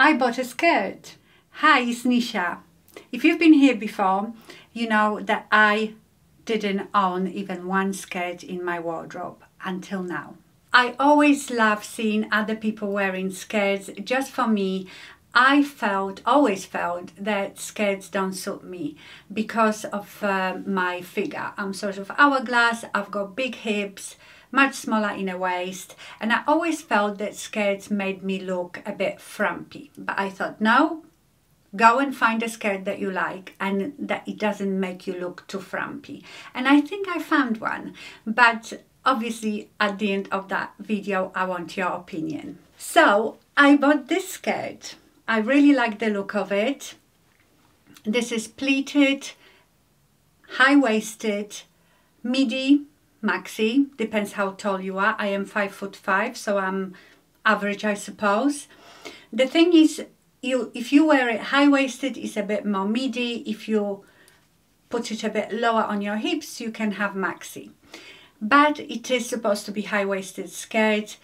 I bought a skirt. Hi, it's Nisha. If you've been here before, you know that I didn't own even one skirt in my wardrobe until now. I always love seeing other people wearing skirts. Just for me, I felt, always felt that skirts don't suit me because of uh, my figure. I'm sort of hourglass, I've got big hips, much smaller in a waist, and I always felt that skirts made me look a bit frumpy. But I thought, no, go and find a skirt that you like and that it doesn't make you look too frumpy. And I think I found one, but obviously at the end of that video, I want your opinion. So I bought this skirt. I really like the look of it. This is pleated, high-waisted, midi, maxi, depends how tall you are. I am five foot five, so I'm average, I suppose. The thing is, you if you wear it high-waisted, it's a bit more midi. If you put it a bit lower on your hips, you can have maxi. But it is supposed to be high-waisted skirt.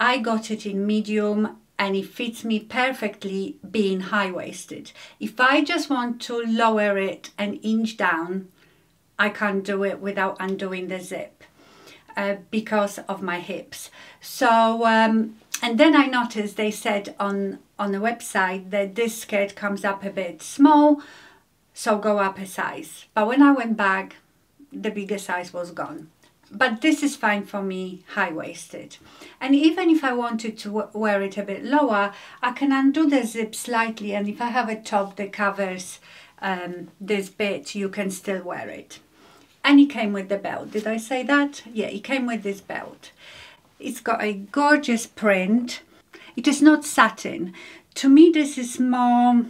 I got it in medium and it fits me perfectly being high-waisted. If I just want to lower it an inch down, I can't do it without undoing the zip uh, because of my hips. So, um, and then I noticed they said on, on the website that this skirt comes up a bit small, so go up a size. But when I went back, the bigger size was gone but this is fine for me high-waisted and even if I wanted to wear it a bit lower I can undo the zip slightly and if I have a top that covers um, this bit you can still wear it and he came with the belt did I say that yeah he came with this belt it's got a gorgeous print it is not satin to me this is more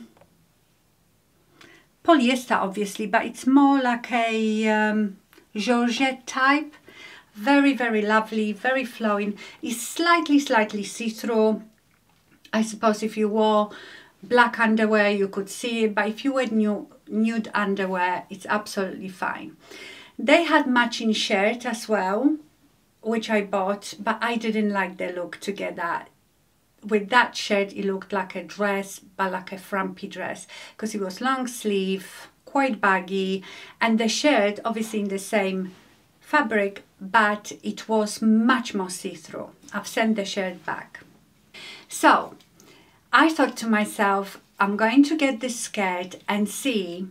polyester obviously but it's more like a um, Georgette type very, very lovely, very flowing. It's slightly, slightly see-through. I suppose if you wore black underwear, you could see it, but if you wear new, nude underwear, it's absolutely fine. They had matching shirt as well, which I bought, but I didn't like the look together. With that shirt, it looked like a dress, but like a frumpy dress, because it was long sleeve, quite baggy, and the shirt, obviously in the same fabric, but it was much more see-through. I've sent the shirt back. So I thought to myself, I'm going to get this skirt and see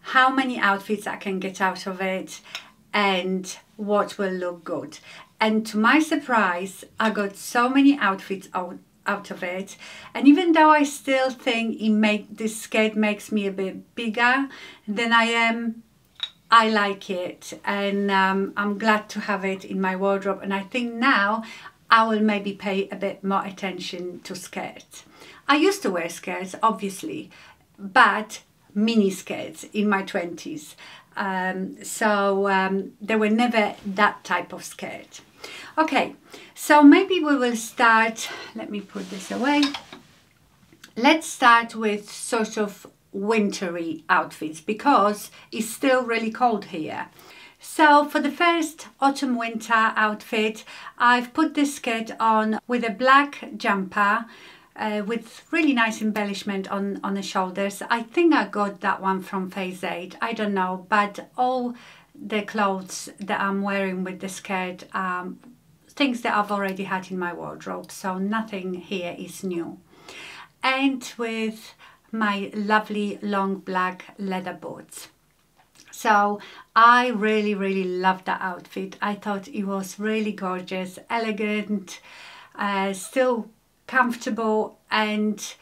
how many outfits I can get out of it and what will look good. And to my surprise, I got so many outfits out, out of it. And even though I still think it make this skirt makes me a bit bigger than I am, I like it and um, I'm glad to have it in my wardrobe and I think now I will maybe pay a bit more attention to skirts. I used to wear skirts obviously but mini skirts in my 20s um, so um, they were never that type of skirt. Okay so maybe we will start, let me put this away. Let's start with sort of wintry outfits because it's still really cold here. So for the first autumn winter outfit I've put this skirt on with a black jumper uh, with really nice embellishment on, on the shoulders. I think I got that one from Phase 8, I don't know, but all the clothes that I'm wearing with the skirt um, things that I've already had in my wardrobe, so nothing here is new. And with my lovely long black leather boots. So I really, really loved that outfit. I thought it was really gorgeous, elegant, uh, still comfortable and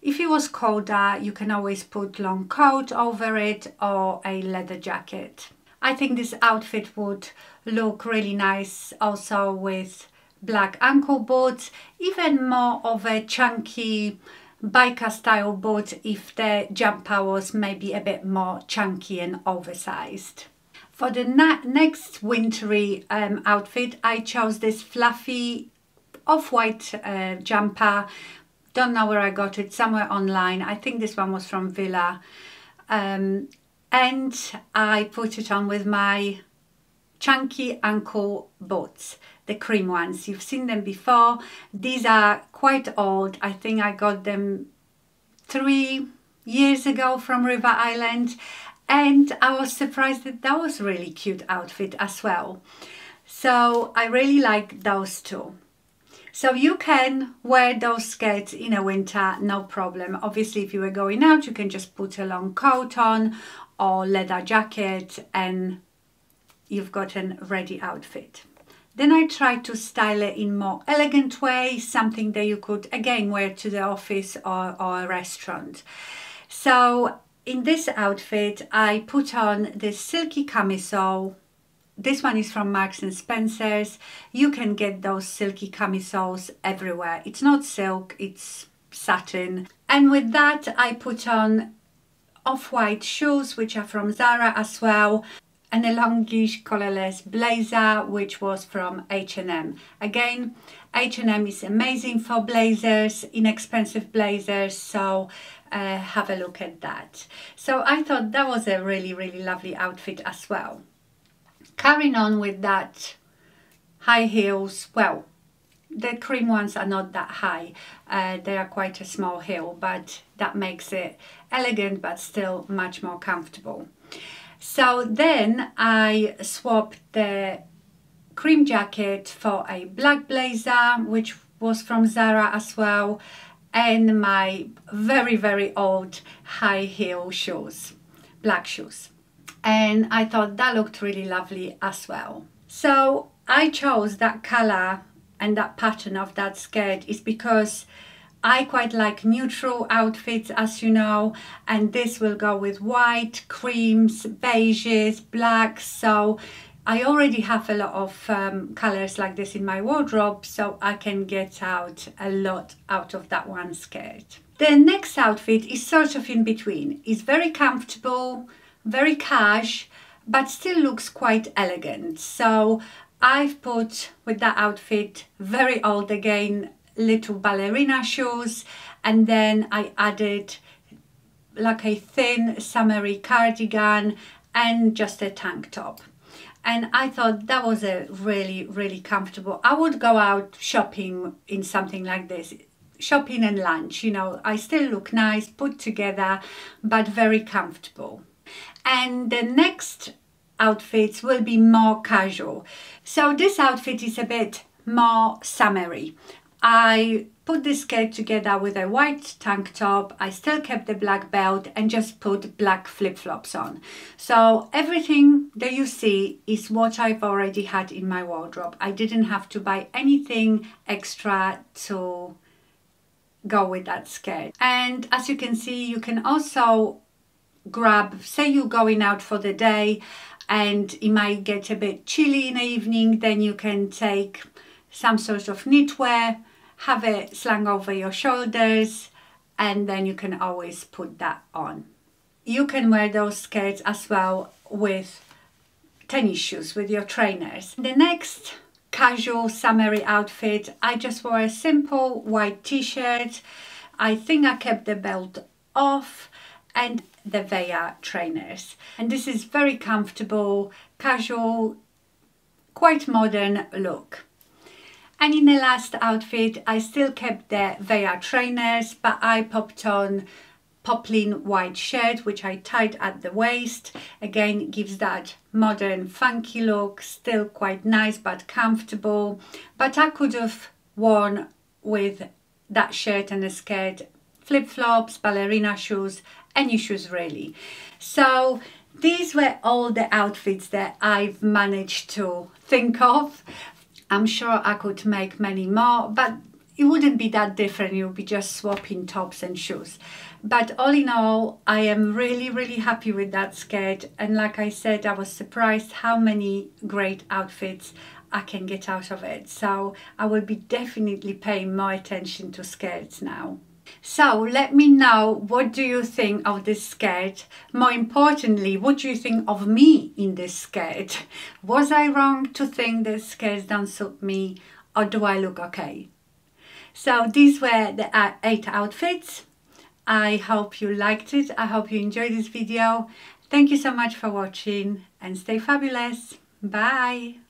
if it was colder, you can always put long coat over it or a leather jacket. I think this outfit would look really nice also with black ankle boots, even more of a chunky biker style boot if the jumper was maybe a bit more chunky and oversized. For the next wintry um, outfit I chose this fluffy off-white uh, jumper don't know where I got it somewhere online I think this one was from Villa um, and I put it on with my chunky ankle boots the cream ones. You've seen them before. These are quite old. I think I got them three years ago from River Island and I was surprised that that was a really cute outfit as well. So I really like those two. So you can wear those skirts in a winter, no problem. Obviously, if you were going out, you can just put a long coat on or leather jacket and you've got a ready outfit. Then I tried to style it in more elegant way, something that you could again wear to the office or, or a restaurant. So in this outfit, I put on this silky camisole. This one is from Marks and Spencer's. You can get those silky camisoles everywhere. It's not silk, it's satin. And with that, I put on off-white shoes, which are from Zara as well and a longish collarless blazer which was from H&M. Again, H&M is amazing for blazers, inexpensive blazers, so uh, have a look at that. So I thought that was a really, really lovely outfit as well. Carrying on with that, high heels, well, the cream ones are not that high, uh, they are quite a small heel, but that makes it elegant but still much more comfortable. So then I swapped the cream jacket for a black blazer, which was from Zara as well, and my very, very old high heel shoes, black shoes. And I thought that looked really lovely as well. So I chose that color and that pattern of that skirt is because I quite like neutral outfits as you know and this will go with white, creams, beiges, blacks so I already have a lot of um, colors like this in my wardrobe so I can get out a lot out of that one skirt. The next outfit is sort of in between. It's very comfortable, very cash but still looks quite elegant. So I've put with that outfit very old again little ballerina shoes and then I added like a thin summery cardigan and just a tank top. And I thought that was a really really comfortable. I would go out shopping in something like this shopping and lunch you know. I still look nice put together but very comfortable and the next outfits will be more casual so this outfit is a bit more summery I put this skirt together with a white tank top. I still kept the black belt and just put black flip-flops on. So everything that you see is what I've already had in my wardrobe. I didn't have to buy anything extra to go with that skirt. And as you can see, you can also grab, say you're going out for the day and it might get a bit chilly in the evening, then you can take some sort of knitwear, have it slung over your shoulders and then you can always put that on. You can wear those skirts as well with tennis shoes, with your trainers. The next casual summery outfit, I just wore a simple white t-shirt. I think I kept the belt off and the Veja trainers. And this is very comfortable, casual, quite modern look. And in the last outfit, I still kept the Veja trainers, but I popped on poplin white shirt, which I tied at the waist. Again, gives that modern, funky look, still quite nice, but comfortable. But I could have worn with that shirt and a skirt, flip-flops, ballerina shoes, any shoes really. So these were all the outfits that I've managed to think of I'm sure I could make many more, but it wouldn't be that different. Would be just swapping tops and shoes. But all in all, I am really, really happy with that skirt. And like I said, I was surprised how many great outfits I can get out of it. So I will be definitely paying more attention to skirts now. So let me know what do you think of this skirt. More importantly, what do you think of me in this skirt? Was I wrong to think this skirt don't suit me or do I look okay? So these were the eight outfits. I hope you liked it. I hope you enjoyed this video. Thank you so much for watching and stay fabulous. Bye.